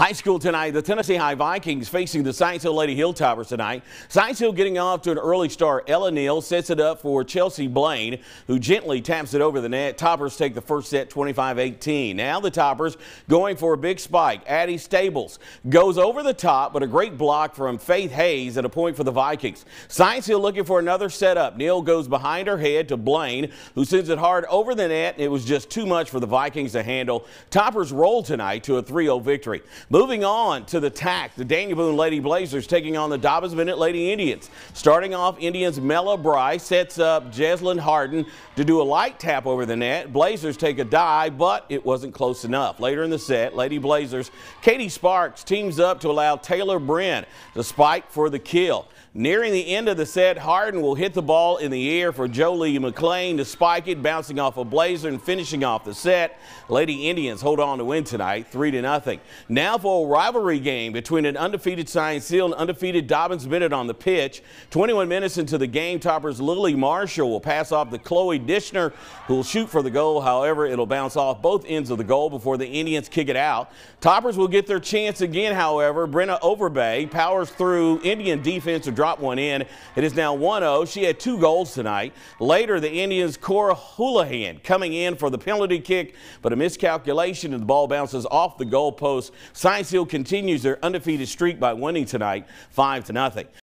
High school tonight, the Tennessee High Vikings facing the Science Hill Lady Hilltoppers tonight. Science Hill getting off to an early start. Ella Neal sets it up for Chelsea Blaine, who gently taps it over the net. Toppers take the first set 25-18. Now the Toppers going for a big spike. Addie Stables goes over the top, but a great block from Faith Hayes at a point for the Vikings. Science Hill looking for another setup. Neal goes behind her head to Blaine, who sends it hard over the net. It was just too much for the Vikings to handle. Toppers roll tonight to a 3-0 victory. Moving on to the TAC, the Daniel Boone Lady Blazers taking on the Dobyns Bennett Lady Indians. Starting off, Indians Mella Bryce sets up Jeslyn Harden to do a light tap over the net. Blazers take a dive, but it wasn't close enough. Later in the set, Lady Blazers, Katie Sparks teams up to allow Taylor Brin to spike for the kill. Nearing the end of the set, Harden will hit the ball in the air for Jolie McLean to spike it, bouncing off a Blazer and finishing off the set. Lady Indians hold on to win tonight, 3 to nothing. Now rivalry game between an undefeated Science Hill and undefeated Dobyns Bennett on the pitch. 21 minutes into the game, toppers Lily Marshall will pass off to Chloe Dishner, who will shoot for the goal. However, it'll bounce off both ends of the goal before the Indians kick it out. Toppers will get their chance again, however. Brenna Overbay powers through Indian defense to drop one in. It is now 1-0. She had two goals tonight. Later, the Indians' Cora Houlihan coming in for the penalty kick, but a miscalculation and the ball bounces off the goalpost. Science Hill continues their undefeated streak by winning tonight 5 to nothing.